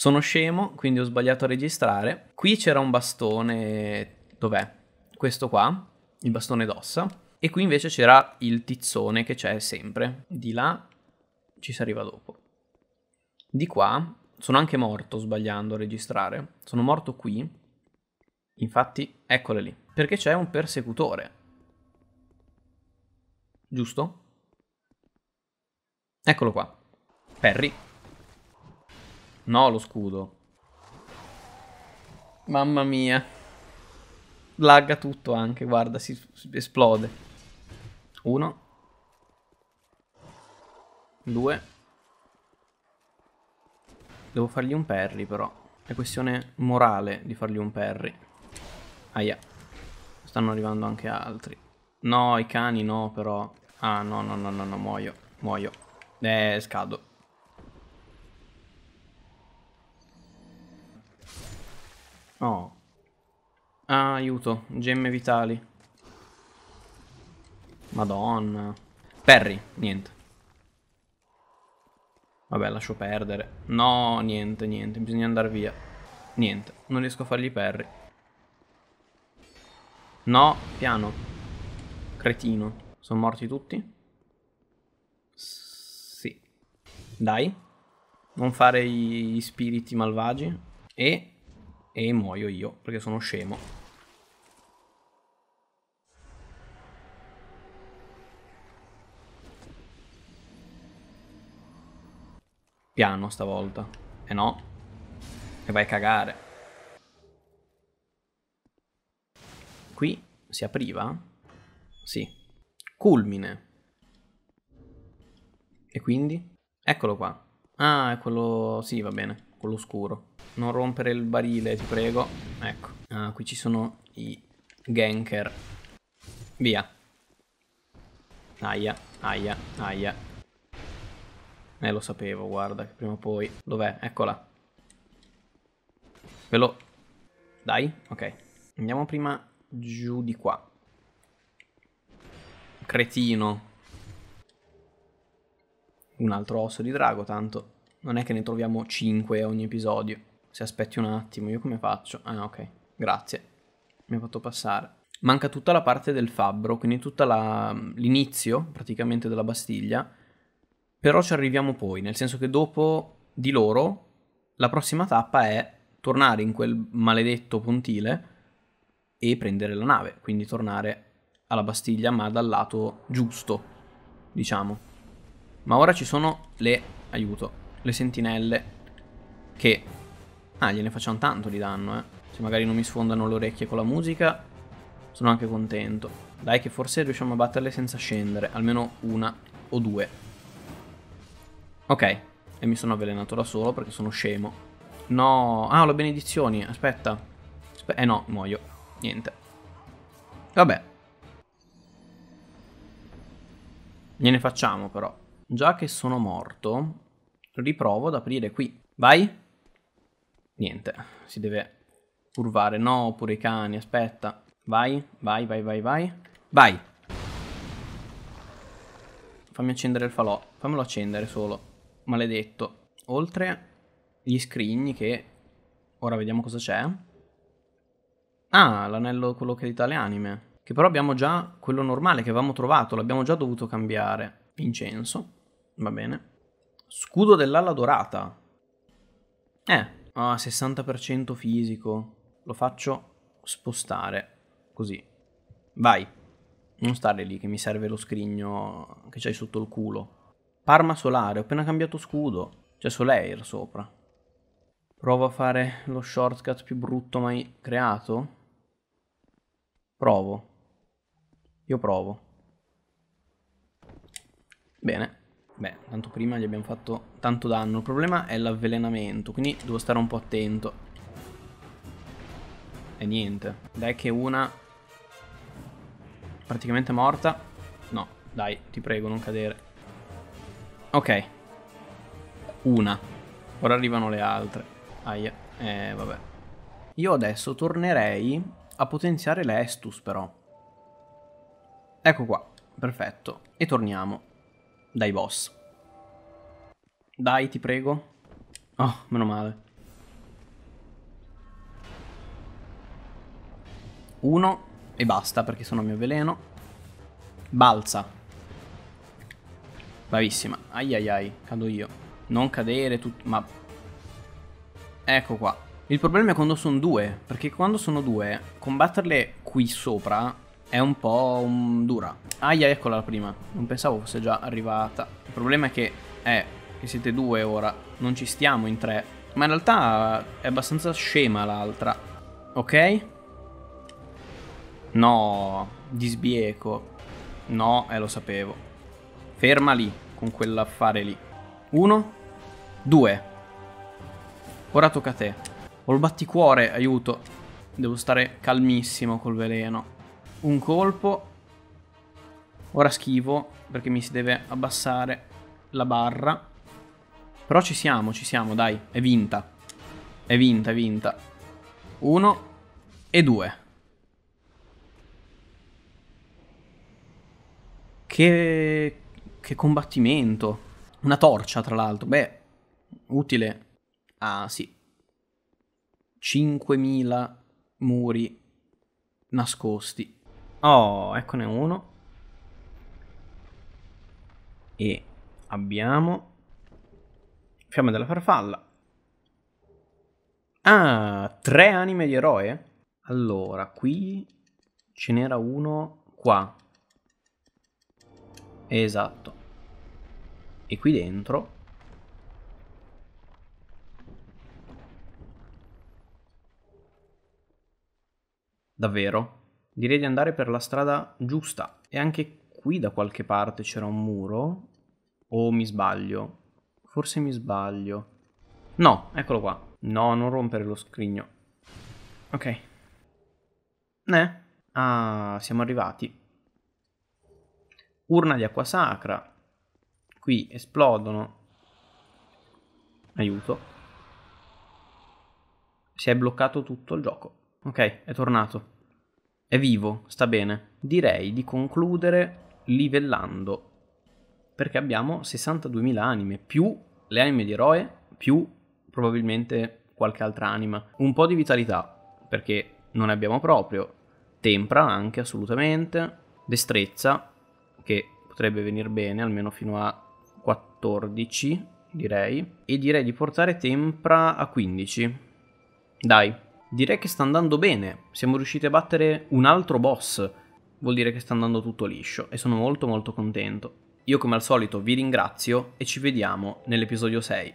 Sono scemo, quindi ho sbagliato a registrare. Qui c'era un bastone... Dov'è? Questo qua, il bastone d'ossa. E qui invece c'era il tizzone che c'è sempre. Di là ci si arriva dopo. Di qua sono anche morto sbagliando a registrare. Sono morto qui. Infatti, eccole lì. Perché c'è un persecutore. Giusto? Eccolo qua. Perry. No, lo scudo. Mamma mia. Lagga tutto anche, guarda, si, si esplode. Uno. Due. Devo fargli un parry però. È questione morale di fargli un parry. Aia. Stanno arrivando anche altri. No, i cani no, però. Ah, no, no, no, no, no, muoio. Muoio. Eh, scado. Oh. Ah, aiuto. Gemme vitali. Madonna. Perry, niente. Vabbè, lascio perdere. No, niente, niente. Bisogna andare via. Niente. Non riesco a fargli perri. No, piano. Cretino. Sono morti tutti? Sì. Dai. Non fare gli spiriti malvagi. E... E muoio io, perché sono scemo. Piano stavolta. E eh no. E vai a cagare. Qui si apriva? Sì. Culmine. E quindi? Eccolo qua. Ah, è quello... Sì, va bene. Quello scuro. Non rompere il barile, ti prego. Ecco. Ah, qui ci sono i ganker. Via. Aia, aia, aia. Eh, lo sapevo, guarda, che prima o poi... Dov'è? Eccola. Ve lo... Dai? Ok. Andiamo prima giù di qua. Cretino. Un altro osso di drago, tanto non è che ne troviamo 5 a ogni episodio. Se aspetti un attimo, io come faccio? Ah, ok. Grazie. Mi ha fatto passare. Manca tutta la parte del fabbro, quindi tutta l'inizio, praticamente, della Bastiglia però ci arriviamo poi, nel senso che dopo di loro la prossima tappa è tornare in quel maledetto pontile e prendere la nave, quindi tornare alla Bastiglia ma dal lato giusto, diciamo. Ma ora ci sono le, aiuto, le sentinelle che... Ah, gliene facciamo tanto di danno, eh. Se magari non mi sfondano le orecchie con la musica, sono anche contento. Dai che forse riusciamo a batterle senza scendere, almeno una o due. Ok, e mi sono avvelenato da solo perché sono scemo. No, ah, ho le benedizioni, aspetta. Aspe eh no, muoio. Niente. Vabbè. Gliene facciamo però. Già che sono morto, riprovo ad aprire qui. Vai. Niente, si deve curvare. No, pure i cani, aspetta. Vai, vai, vai, vai, vai. Vai. Fammi accendere il falò. Fammelo accendere solo maledetto. Oltre gli scrigni che... Ora vediamo cosa c'è. Ah, l'anello quello che dà le anime. Che però abbiamo già quello normale che avevamo trovato. L'abbiamo già dovuto cambiare. Vincenzo. Va bene. Scudo dell'ala dorata. Eh, ah, 60% fisico. Lo faccio spostare. Così. Vai. Non stare lì che mi serve lo scrigno che c'hai sotto il culo. Parma solare, ho appena cambiato scudo. C'è Soleil sopra. Provo a fare lo shortcut più brutto mai creato? Provo. Io provo. Bene. Beh, tanto prima gli abbiamo fatto tanto danno. Il problema è l'avvelenamento, quindi devo stare un po' attento. E niente. Dai che una... Praticamente morta. No, dai, ti prego, non cadere. Ok. Una. Ora arrivano le altre. Aia. Eh, vabbè. Io adesso tornerei a potenziare l'Estus, però. Ecco qua. Perfetto. E torniamo dai boss. Dai, ti prego. Oh, meno male. Uno e basta perché sono mio veleno. Balza. Bravissima. Ai ai ai, cado io. Non cadere, tutto, ma... Ecco qua. Il problema è quando sono due, perché quando sono due, combatterle qui sopra è un po' um, dura. Aia, eccola la prima. Non pensavo fosse già arrivata. Il problema è che, è che siete due ora. Non ci stiamo in tre. Ma in realtà è abbastanza scema l'altra. Ok? No, disbieco. No, eh lo sapevo. Ferma lì, con quell'affare lì. Uno, due. Ora tocca a te. Ho il batticuore, aiuto. Devo stare calmissimo col veleno un colpo. Ora schivo perché mi si deve abbassare la barra. Però ci siamo, ci siamo, dai, è vinta. È vinta, è vinta. Uno e due. Che... che combattimento. Una torcia, tra l'altro. Beh, utile. Ah, sì. 5.000 muri nascosti. Oh, eccone uno. E abbiamo Fiamma della farfalla. Ah, tre anime di eroe? Allora, qui ce n'era uno qua. Esatto. E qui dentro Davvero? Direi di andare per la strada giusta. E anche qui da qualche parte c'era un muro. O mi sbaglio? Forse mi sbaglio. No, eccolo qua. No, non rompere lo scrigno. Ok. Ne? Ah, siamo arrivati. Urna di acqua sacra. Qui esplodono. Aiuto. Si è bloccato tutto il gioco. Ok, è tornato. È vivo, sta bene. Direi di concludere livellando. Perché abbiamo 62.000 anime, più le anime di eroe, più probabilmente qualche altra anima. Un po' di vitalità, perché non ne abbiamo proprio. Tempra anche, assolutamente. Destrezza, che potrebbe venire bene, almeno fino a 14, direi. E direi di portare Tempra a 15. Dai, Direi che sta andando bene, siamo riusciti a battere un altro boss, vuol dire che sta andando tutto liscio e sono molto molto contento. Io come al solito vi ringrazio e ci vediamo nell'episodio 6.